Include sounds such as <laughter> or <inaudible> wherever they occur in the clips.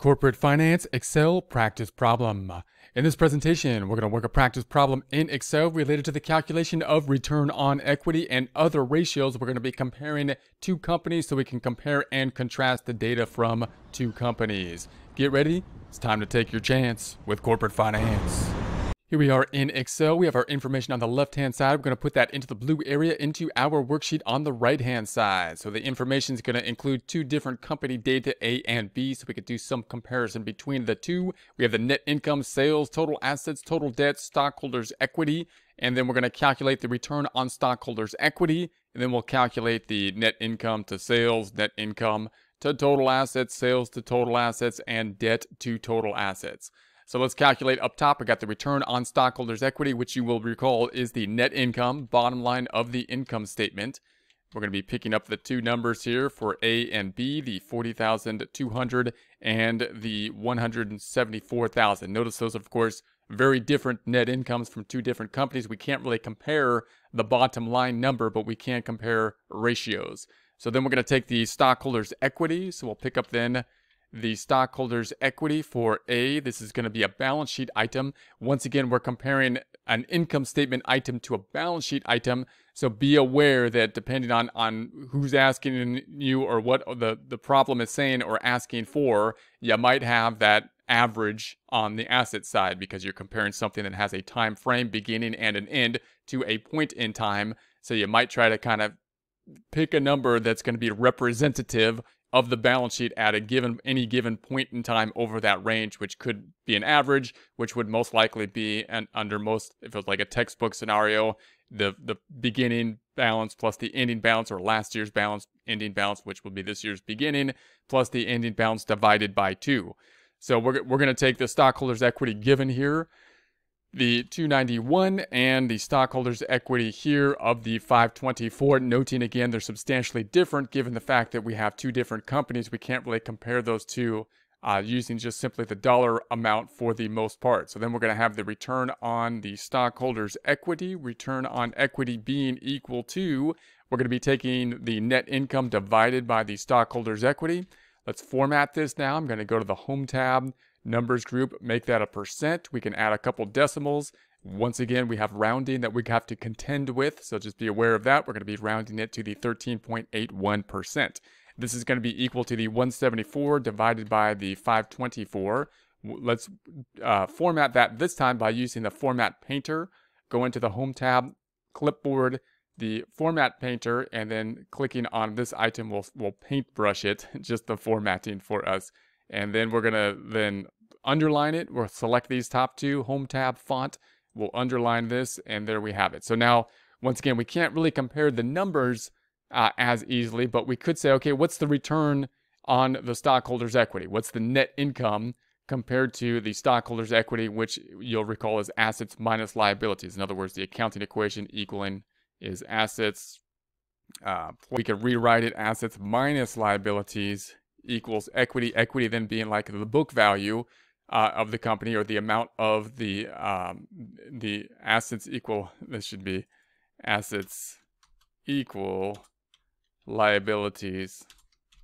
Corporate Finance Excel Practice Problem. In this presentation, we're going to work a practice problem in Excel related to the calculation of return on equity and other ratios. We're going to be comparing two companies so we can compare and contrast the data from two companies. Get ready. It's time to take your chance with corporate finance. Here we are in Excel. We have our information on the left-hand side. We're going to put that into the blue area into our worksheet on the right-hand side. So the information is going to include two different company data, A and B, so we could do some comparison between the two. We have the net income, sales, total assets, total debt, stockholders' equity, and then we're going to calculate the return on stockholders' equity, and then we'll calculate the net income to sales, net income to total assets, sales to total assets, and debt to total assets. So let's calculate up top. We got the return on stockholders' equity, which you will recall is the net income, bottom line of the income statement. We're going to be picking up the two numbers here for A and B, the 40,200 and the 174,000. Notice those, of course, very different net incomes from two different companies. We can't really compare the bottom line number, but we can compare ratios. So then we're going to take the stockholders' equity. So we'll pick up then the stockholders' equity for A. This is going to be a balance sheet item. Once again, we're comparing an income statement item to a balance sheet item. So be aware that depending on, on who's asking you or what the, the problem is saying or asking for, you might have that average on the asset side because you're comparing something that has a time frame beginning and an end to a point in time. So you might try to kind of pick a number that's going to be representative of the balance sheet at a given any given point in time over that range, which could be an average, which would most likely be an under most if it was like a textbook scenario, the the beginning balance plus the ending balance or last year's balance, ending balance, which will be this year's beginning, plus the ending balance divided by two. So we're we're gonna take the stockholders' equity given here the 291 and the stockholders' equity here of the 524. Noting again, they're substantially different given the fact that we have two different companies. We can't really compare those two uh, using just simply the dollar amount for the most part. So then we're going to have the return on the stockholders' equity, return on equity being equal to, we're going to be taking the net income divided by the stockholders' equity. Let's format this now. I'm going to go to the Home tab numbers group, make that a percent. We can add a couple decimals. Once again, we have rounding that we have to contend with, so just be aware of that. We're going to be rounding it to the 13.81%. This is going to be equal to the 174 divided by the 524. Let's uh, format that this time by using the Format Painter. Go into the Home tab, Clipboard, the Format Painter, and then clicking on this item will will paintbrush it, <laughs> just the formatting for us. And then we're going to then underline it. We'll select these top two, Home tab, Font. We'll underline this, and there we have it. So now, once again, we can't really compare the numbers uh, as easily, but we could say, okay, what's the return on the stockholders' equity? What's the net income compared to the stockholders' equity, which you'll recall is assets minus liabilities. In other words, the accounting equation equaling is assets. Uh, we could rewrite it assets minus liabilities equals equity. Equity then being like the book value uh, of the company or the amount of the um, the assets equal. This should be assets equal liabilities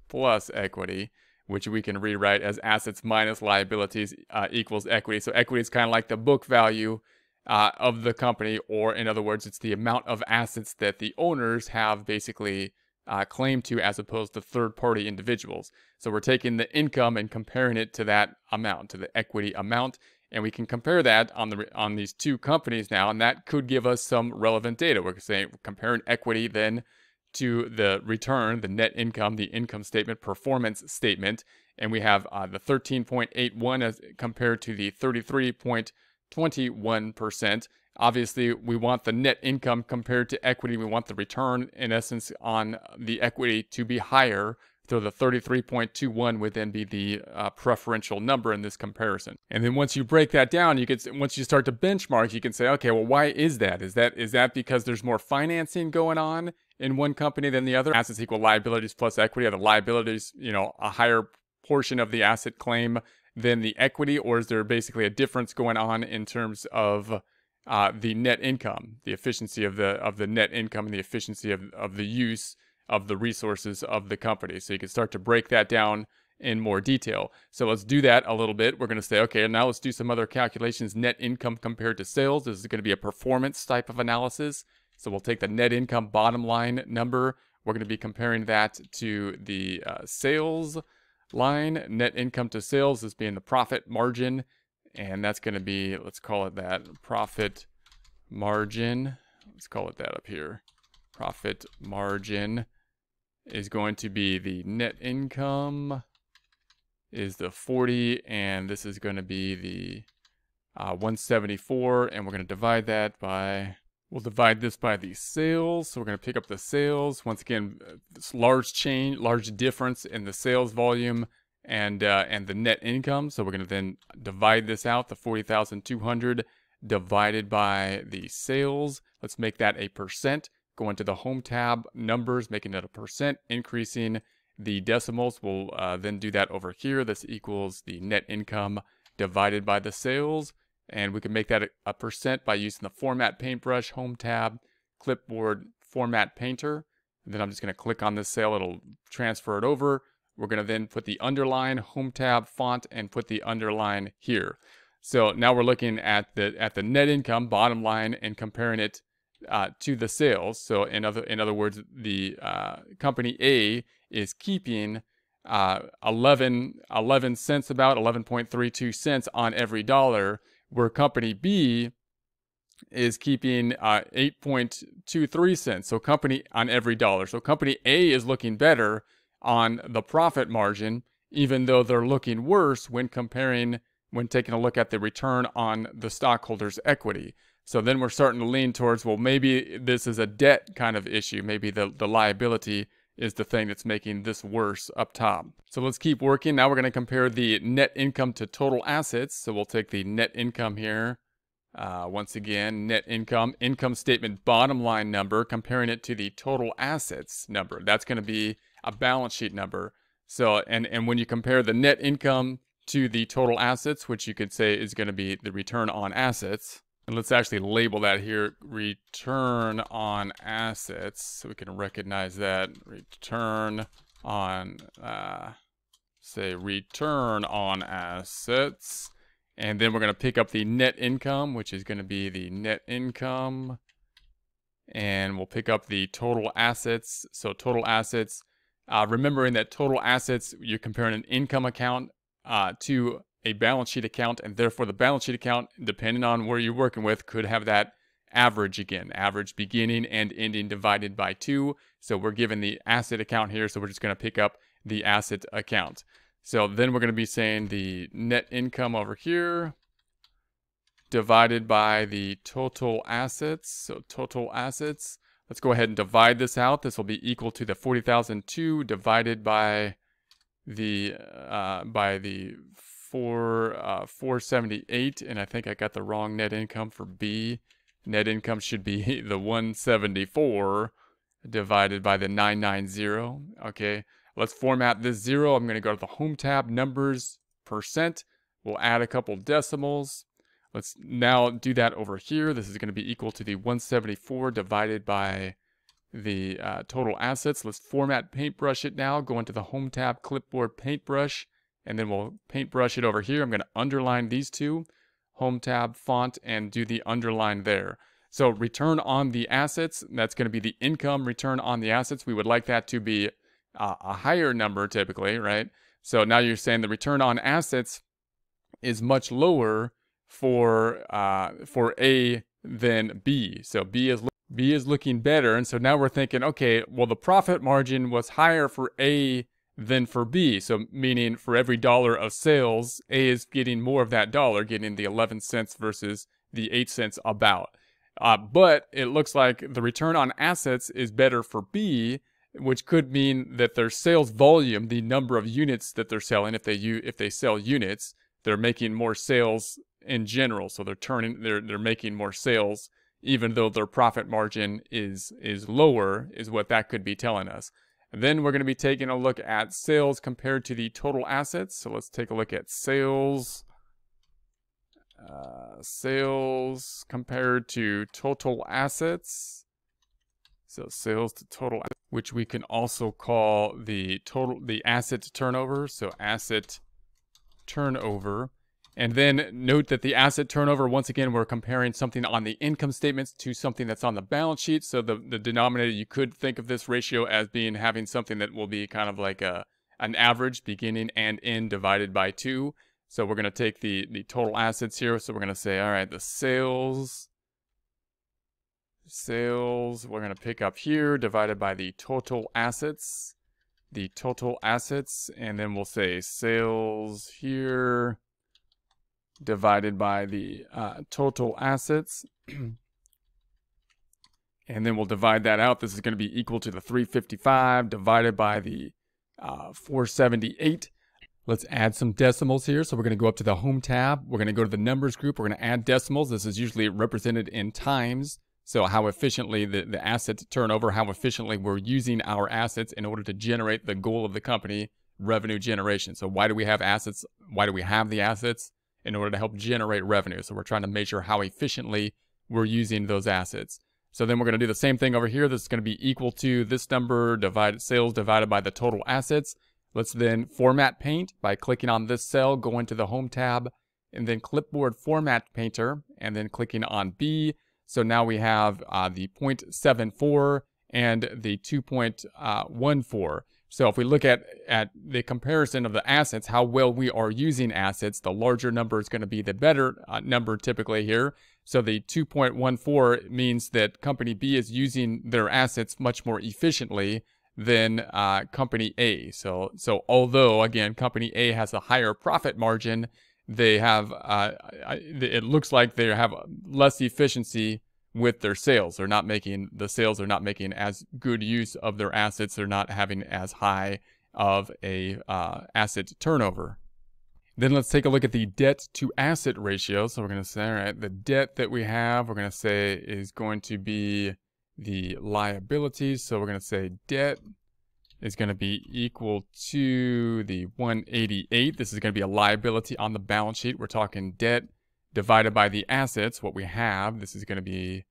plus equity, which we can rewrite as assets minus liabilities uh, equals equity. So equity is kind of like the book value uh, of the company, or in other words, it's the amount of assets that the owners have basically uh, claim to as opposed to third party individuals. So we're taking the income and comparing it to that amount, to the equity amount. And we can compare that on the on these two companies now, and that could give us some relevant data. We're saying comparing equity then to the return, the net income, the income statement, performance statement, and we have uh, the 13.81 as compared to the 33. 21%. Obviously, we want the net income compared to equity. We want the return, in essence, on the equity to be higher. So the 33.21 would then be the uh, preferential number in this comparison. And then once you break that down, you can once you start to benchmark, you can say, okay, well, why is that? Is that is that because there's more financing going on in one company than the other? Assets equal liabilities plus equity. Are the liabilities, you know, a higher portion of the asset claim than the equity, or is there basically a difference going on in terms of uh, the net income, the efficiency of the of the net income and the efficiency of, of the use of the resources of the company. So you can start to break that down in more detail. So let's do that a little bit. We're going to say, okay, now let's do some other calculations. Net income compared to sales. This is going to be a performance type of analysis. So we'll take the net income bottom line number. We're going to be comparing that to the uh, sales line. Net income to sales is being the profit margin. And that's going to be, let's call it that, profit margin. Let's call it that up here. Profit margin is going to be the net income is the 40 and this is going to be the uh, 174 and we're going to divide that by we'll divide this by the sales. So we're going to pick up the sales. Once again this large change large difference in the sales volume and uh, and the net income. So we're going to then divide this out the 40,200 divided by the sales. Let's make that a percent. Go into the home tab numbers making it a percent increasing the decimals, we'll uh, then do that over here. This equals the net income divided by the sales. And we can make that a, percent by using the Format Paintbrush, Home tab, Clipboard, Format Painter. And then I'm just going to click on this cell. It'll transfer it over. We're going to then put the underline, Home tab, font, and put the underline here. So now we're looking at the at the net income bottom line and comparing it uh, to the sales. So in other in other words, the uh, company A is keeping uh, 11, 11 cents about 11.32 cents on every dollar, where company B is keeping uh, 8.23 cents. So company on every dollar. So company A is looking better on the profit margin, even though they're looking worse when comparing when taking a look at the return on the stockholders' equity. So then we're starting to lean towards, well, maybe this is a debt kind of issue. Maybe the, the liability is the thing that's making this worse up top. So let's keep working. Now we're going to compare the net income to total assets. So we'll take the net income here. Uh, once again, net income, income statement bottom line number, comparing it to the total assets number. That's going to be a balance sheet number. So, and, and when you compare the net income to the total assets, which you could say is going to be the return on assets, and let's actually label that here, return on assets, so we can recognize that. Return on, uh, say return on assets. And then we're going to pick up the net income, which is going to be the net income. And we'll pick up the total assets. So total assets, uh, remembering that total assets, you're comparing an income account uh, to a balance sheet account, and therefore the balance sheet account, depending on where you're working with, could have that average again, average beginning and ending divided by two. So we're given the asset account here, so we're just going to pick up the asset account. So then we're going to be saying the net income over here divided by the total assets. So total assets. Let's go ahead and divide this out. This will be equal to the 40,002 divided by the uh, by the for uh, 478, and I think I got the wrong net income for B. Net income should be <laughs> the 174 divided by the 990. Okay, let's format this zero. I'm going to go to the Home tab, Numbers, Percent. We'll add a couple decimals. Let's now do that over here. This is going to be equal to the 174 divided by the uh, total assets. Let's format paintbrush it now. Go into the Home tab, Clipboard, Paintbrush and then we'll paintbrush it over here. I'm going to underline these two, home tab, font, and do the underline there. So return on the assets, that's going to be the income return on the assets. We would like that to be uh, a higher number typically, right? So now you're saying the return on assets is much lower for uh, for A than B. So B is B is looking better, and so now we're thinking, okay, well the profit margin was higher for A than for B. So meaning for every dollar of sales, A is getting more of that dollar, getting the 11 cents versus the 8 cents about. Uh, but it looks like the return on assets is better for B, which could mean that their sales volume, the number of units that they're selling, if they if they sell units, they're making more sales in general. So they're turning they're they're making more sales, even though their profit margin is is lower, is what that could be telling us. Then we're going to be taking a look at sales compared to the total assets. So let's take a look at sales. Uh, sales compared to total assets. So sales to total which we can also call the total, the asset turnover. So asset turnover. And then note that the asset turnover, once again, we're comparing something on the income statements to something that's on the balance sheet. So the, the denominator, you could think of this ratio as being having something that will be kind of like a an average beginning and end divided by two. So we're going to take the, the total assets here. So we're going to say, all right, the sales, sales, we're going to pick up here divided by the total assets, the total assets, and then we'll say sales here divided by the uh, total assets. <clears throat> and then we'll divide that out. This is going to be equal to the 355 divided by the uh, 478. Let's add some decimals here. So we're going to go up to the Home tab. We're going to go to the Numbers group. We're going to add decimals. This is usually represented in times. So how efficiently the, the asset turnover, how efficiently we're using our assets in order to generate the goal of the company, revenue generation. So why do we have assets? Why do we have the assets? In order to help generate revenue. So we're trying to measure how efficiently we're using those assets. So then we're going to do the same thing over here. This is going to be equal to this number divided sales divided by the total assets. Let's then format paint by clicking on this cell, go into the home tab, and then clipboard format painter, and then clicking on B. So now we have uh, the 0.74 and the 2.14. So if we look at, at the comparison of the assets, how well we are using assets, the larger number is going to be the better uh, number typically here. So the 2.14 means that company B is using their assets much more efficiently than uh, company A. So, so although again, company A has a higher profit margin, they have uh, it looks like they have less efficiency with their sales. They're not making the sales They're not making as good use of their assets. They're not having as high of a uh, asset turnover. Then let's take a look at the debt to asset ratio. So we're going to say, all right, the debt that we have, we're going to say is going to be the liabilities. So we're going to say debt is going to be equal to the 188. This is going to be a liability on the balance sheet. We're talking debt divided by the assets, what we have. This is going to be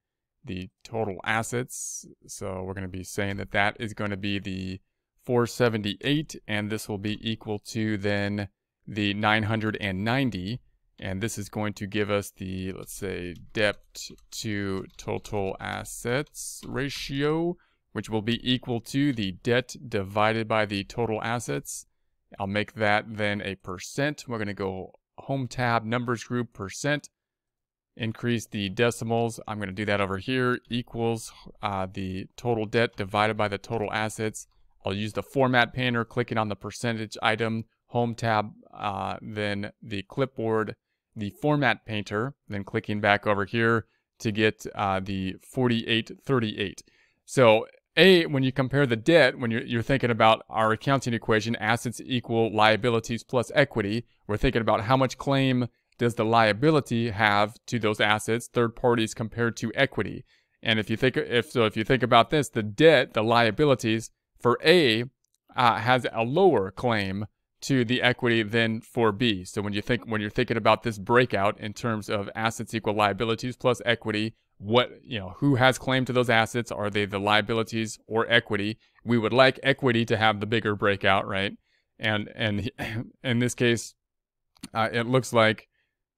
the total assets. So we're going to be saying that that is going to be the 478, and this will be equal to then the 990. And this is going to give us the, let's say, debt to total assets ratio, which will be equal to the debt divided by the total assets. I'll make that then a percent. We're going to go home tab, numbers group, percent. Increase the decimals. I'm going to do that over here. Equals uh, the total debt divided by the total assets. I'll use the format painter, clicking on the percentage item, home tab, uh, then the clipboard the format painter, then clicking back over here to get uh, the 4838. So A, when you compare the debt, when you're, you're thinking about our accounting equation, assets equal liabilities plus equity, we're thinking about how much claim does the liability have to those assets, third parties compared to equity. And if you think if so, if you think about this, the debt, the liabilities for A uh, has a lower claim to the equity than for B. So when you think when you're thinking about this breakout in terms of assets equal liabilities plus equity, what you know, who has claim to those assets? Are they the liabilities or equity? We would like equity to have the bigger breakout, right? And and <clears throat> in this case, uh, it looks like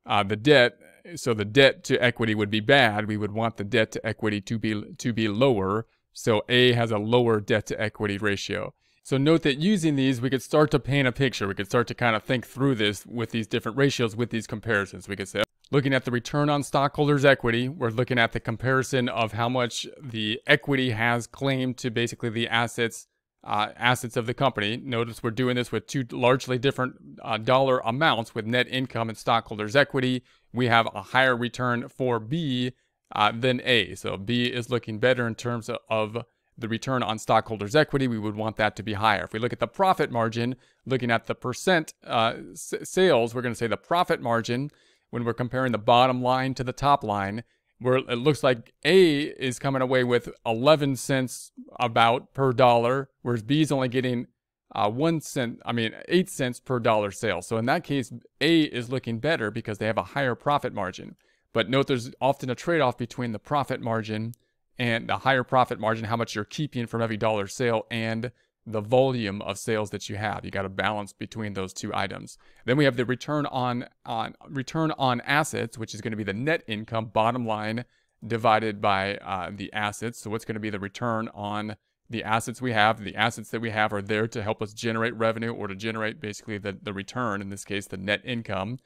uh, the debt. So the debt to equity would be bad. We would want the debt to equity to be to be lower. So A has a lower debt to equity ratio. So note that using these, we could start to paint a picture. We could start to kind of think through this with these different ratios, with these comparisons. We could say, looking at the return on stockholders' equity, we're looking at the comparison of how much the equity has claimed to basically the assets uh, assets of the company. Notice we're doing this with two largely different uh, dollar amounts with net income and stockholders' equity. We have a higher return for B uh, than A. So B is looking better in terms of, the return on stockholders' equity, we would want that to be higher. If we look at the profit margin, looking at the percent uh, sales, we're going to say the profit margin when we're comparing the bottom line to the top line, where it looks like A is coming away with 11 cents about per dollar, whereas B is only getting uh, one cent, I mean, eight cents per dollar sale. So in that case, A is looking better because they have a higher profit margin. But note there's often a trade off between the profit margin and the higher profit margin, how much you're keeping from every dollar sale, and the volume of sales that you have. You got to balance between those two items. Then we have the return on on return on assets, which is going to be the net income bottom line divided by uh, the assets. So what's going to be the return on the assets we have? The assets that we have are there to help us generate revenue or to generate basically the, the return, in this case, the net income.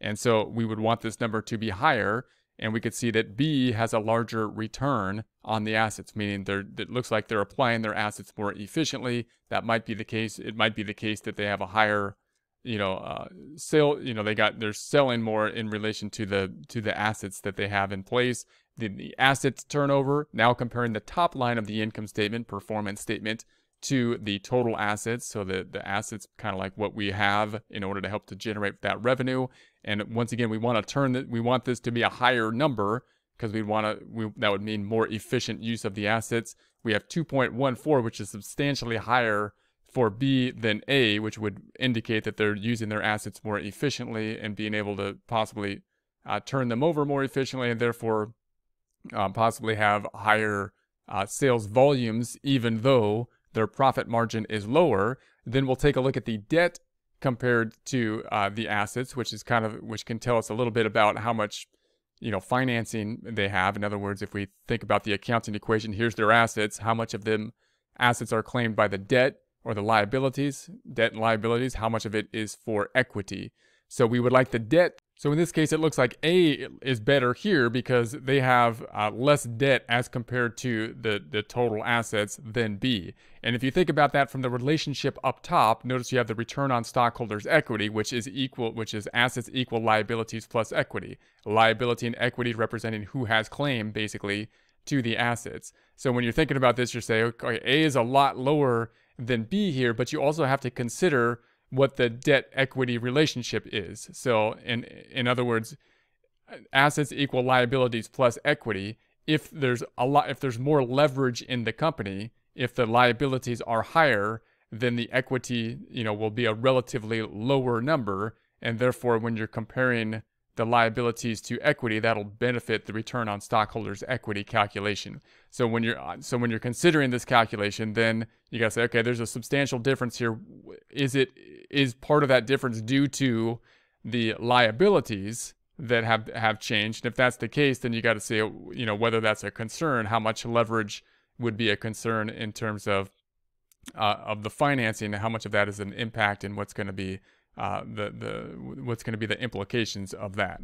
And so we would want this number to be higher. And we could see that B has a larger return on the assets, meaning they're, it looks like they're applying their assets more efficiently. That might be the case. It might be the case that they have a higher, you know, uh, sale. You know, they got they're selling more in relation to the to the assets that they have in place. The, the assets turnover. Now comparing the top line of the income statement, performance statement, to the total assets. So the, the assets kind of like what we have in order to help to generate that revenue. And once again, we want to turn that, we want this to be a higher number because we want to, that would mean more efficient use of the assets. We have 2.14, which is substantially higher for B than A, which would indicate that they're using their assets more efficiently and being able to possibly uh, turn them over more efficiently and therefore uh, possibly have higher uh, sales volumes, even though their profit margin is lower. Then we'll take a look at the debt compared to uh, the assets, which is kind of which can tell us a little bit about how much you know financing they have. In other words, if we think about the accounting equation, here's their assets. How much of them assets are claimed by the debt or the liabilities, debt and liabilities? How much of it is for equity? So we would like the debt so in this case, it looks like A is better here because they have uh, less debt as compared to the, the total assets than B. And if you think about that from the relationship up top, notice you have the return on stockholders' equity, which is equal, which is assets equal liabilities plus equity. Liability and equity representing who has claim, basically, to the assets. So when you're thinking about this, you're saying, okay, A is a lot lower than B here, but you also have to consider what the debt equity relationship is. So, in in other words, assets equal liabilities plus equity. If there's a lot, if there's more leverage in the company, if the liabilities are higher, then the equity, you know, will be a relatively lower number, and therefore, when you're comparing the liabilities to equity, that'll benefit the return on stockholders' equity calculation. So when you're so when you're considering this calculation, then you gotta say, okay, there's a substantial difference here. Is it is part of that difference due to the liabilities that have have changed? And if that's the case, then you got to say, you know, whether that's a concern, how much leverage would be a concern in terms of uh, of the financing, how much of that is an impact, and what's going to be uh, the the what's going to be the implications of that.